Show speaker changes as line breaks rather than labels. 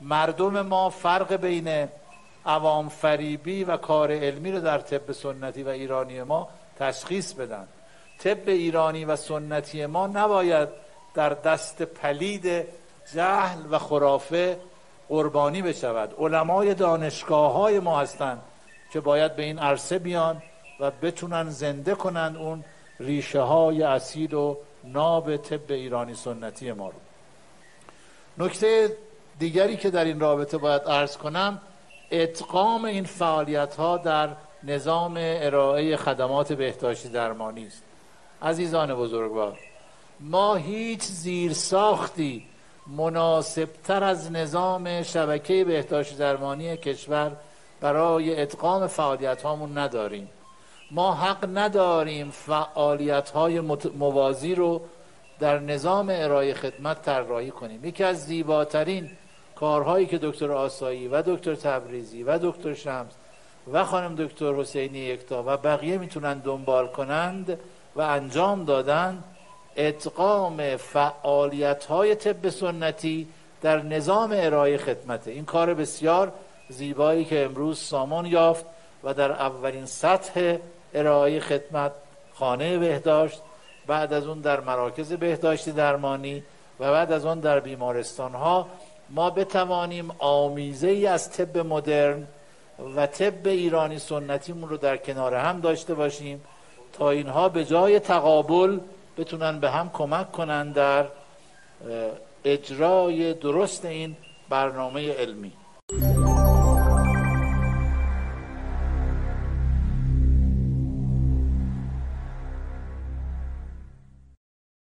مردم ما فرق بین عوام فریبی و کار علمی رو در طب سنتی و ایرانی ما تشخیص بدن. طب ایرانی و سنتی ما نباید در دست پلید جهل و خرافه قربانی بشود. علمای دانشگاه های ما هستند که باید به این عرصه بیان و بتونن زنده کنند اون ریشه های اصیل و ناب طب ایرانی سنتی ما رو. نکته دیگری که در این رابطه باید عرض کنم اتقام این فعالیت ها در نظام ارائه خدمات بهداشتی درمانی است. عزیزان بزرگوار ما هیچ زیرساختی مناسبتر از نظام شبکه بهداشت درمانی کشور برای ادغام فعالیت هامون نداریم. ما حق نداریم فعالیت های موازی رو در نظام ارائه خدمت طراحی کنیم. یکی از زیباترین کارهایی که دکتر آسایی و دکتر تبریزی و دکتر شمس و خانم دکتر حسینی یکتا و بقیه می‌تونن دنبال کنند و انجام دادن ادغام فعالیت های طب سنتی در نظام ارائه خدمت این کار بسیار زیبایی که امروز سامان یافت و در اولین سطح ارائه خدمت خانه بهداشت بعد از اون در مراکز بهداشتی درمانی و بعد از اون در بیمارستان ها ما بتوانیم آمیزه ای از طب مدرن و طب ایرانی سنتیمون رو در کنار هم داشته باشیم تا اینها به جای تقابل بتونن به هم کمک کنن در اجرای درست این برنامه علمی.